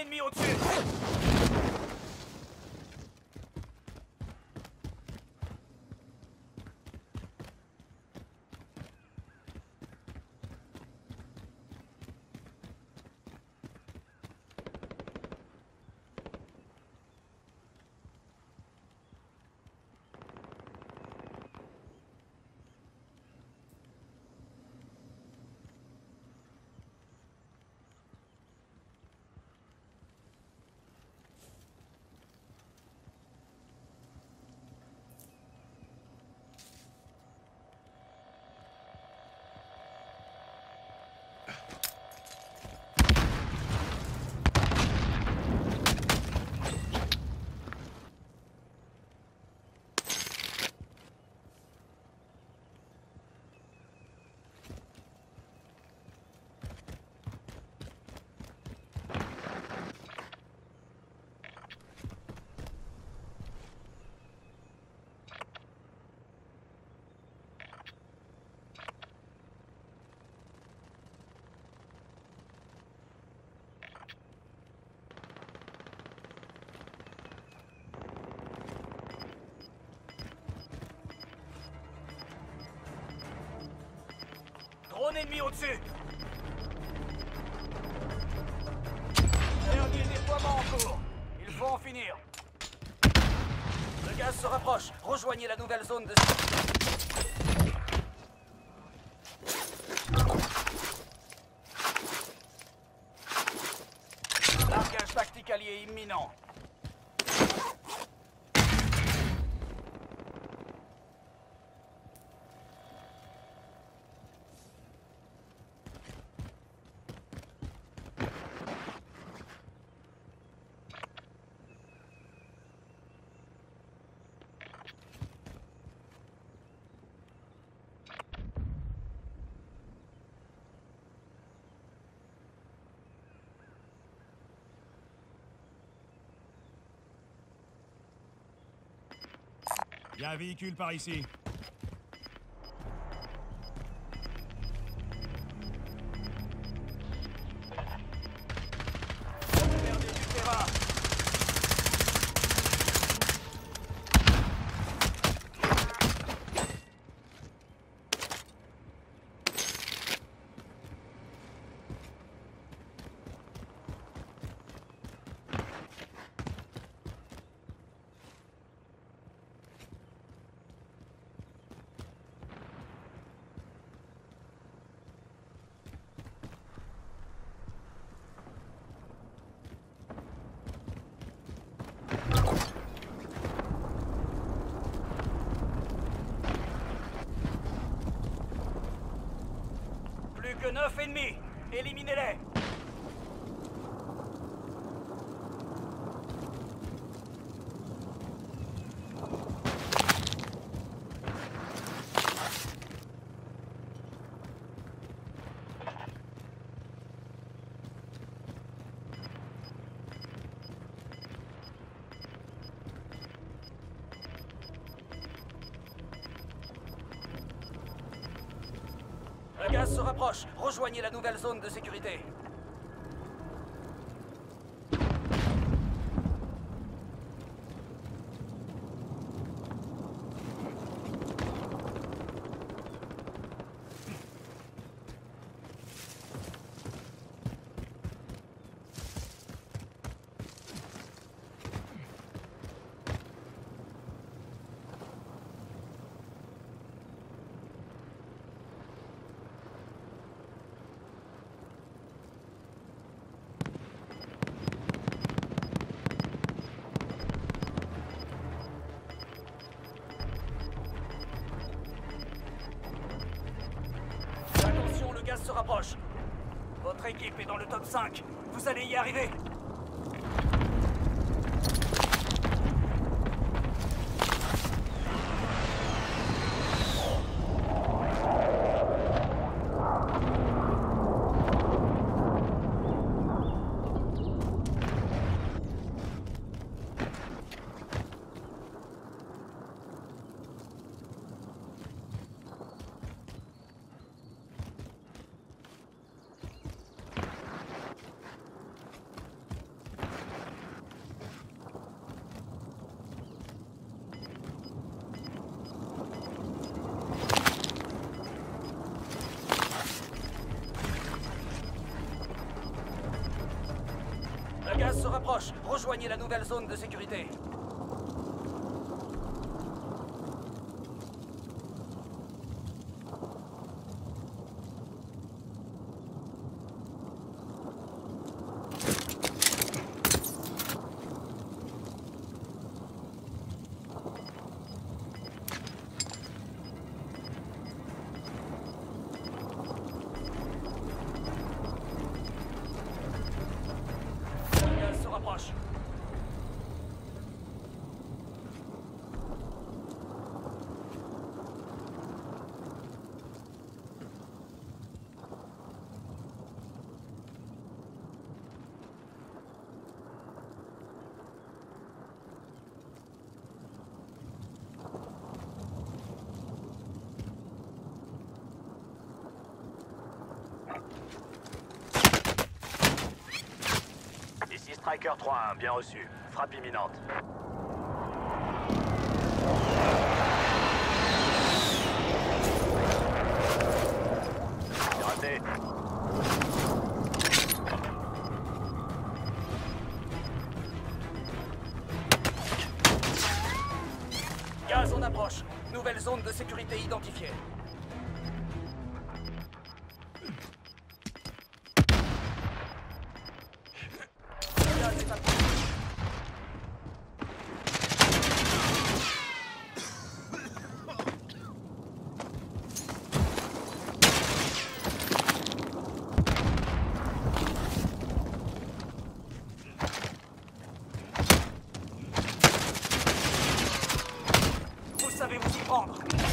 ennemi au-dessus Drone ennemi au-dessus Dernier déploiement en cours. Il faut en finir. Le gaz se rapproche. Rejoignez la nouvelle zone de... Largage tactique allié imminent. Il y a un véhicule par ici. Que neuf ennemis. Éliminez-les. Se rapproche. Rejoignez la nouvelle zone de sécurité. Rapproche. Votre équipe est dans le top 5. Vous allez y arriver. Rejoignez la nouvelle zone de sécurité. Le gaz se rapproche. Ici Striker 3-1, bien reçu. Frappe imminente. Raté. Gaz en approche. Nouvelle zone de sécurité identifiée. 够了。